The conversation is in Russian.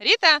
Рита!